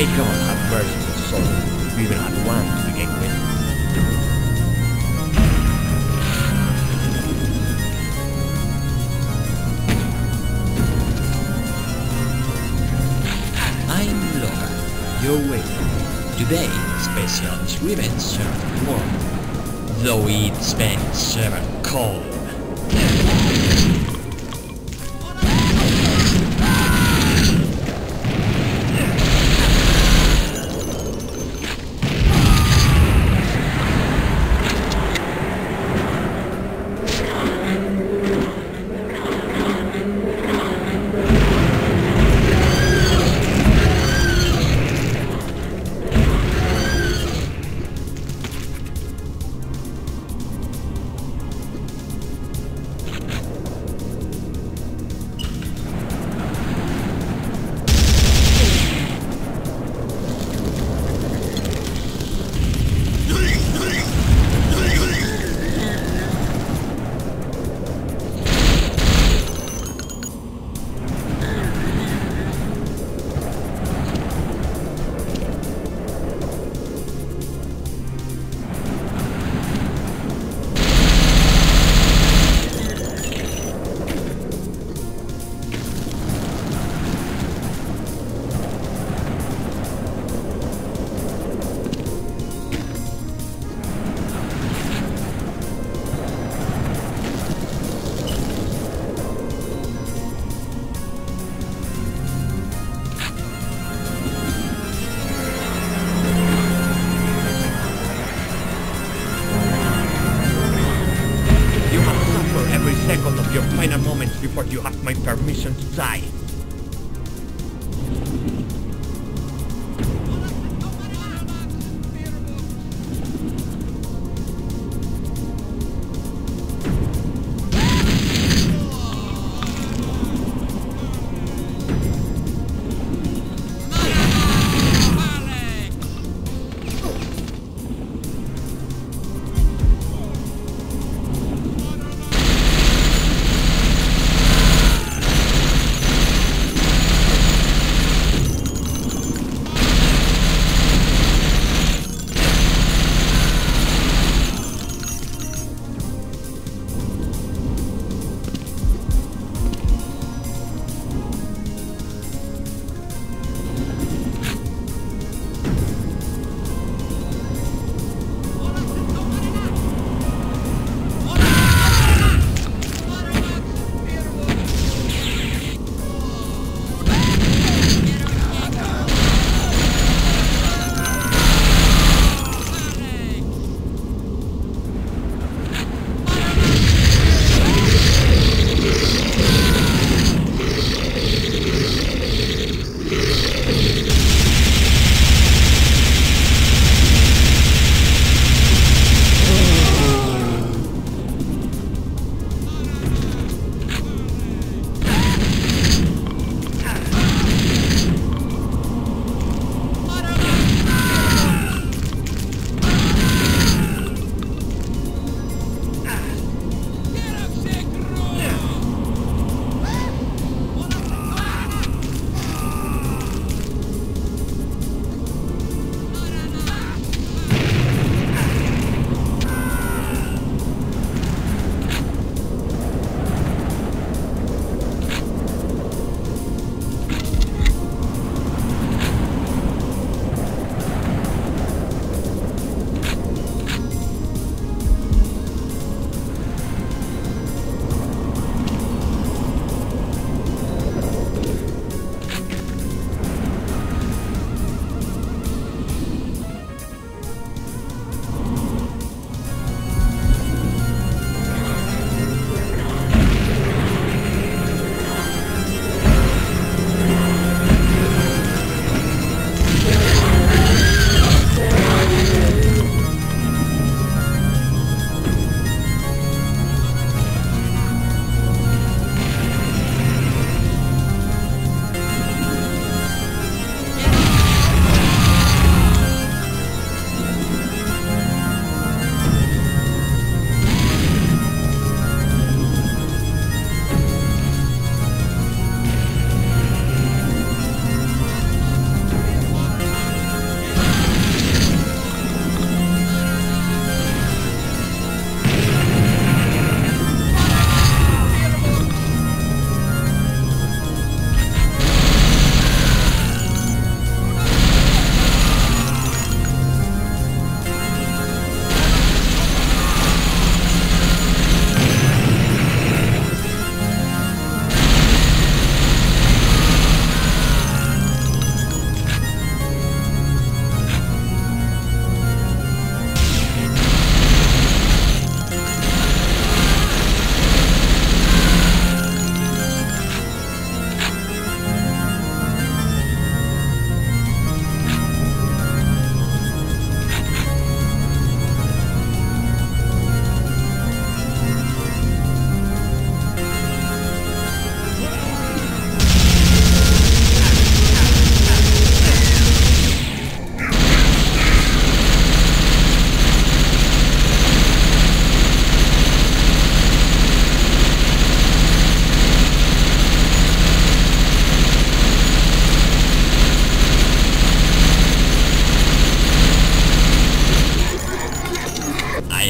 May God have mercy on us all. We even had one to begin with. I'm Logan, your waiter. Today, special Sweden served warm, though it's been served cold.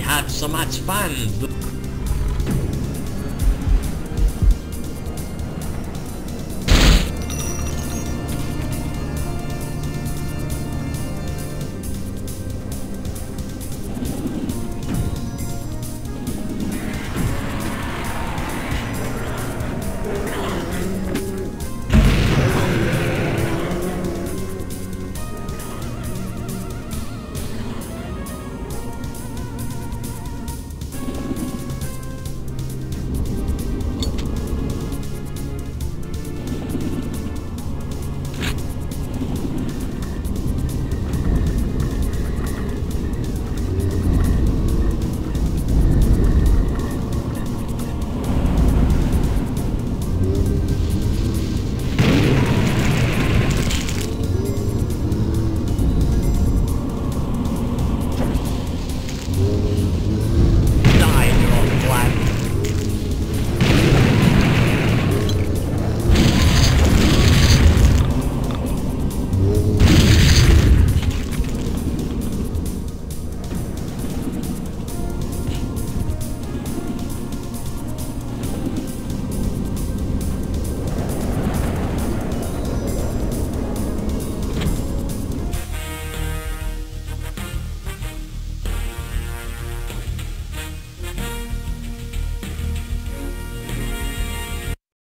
have so much fun.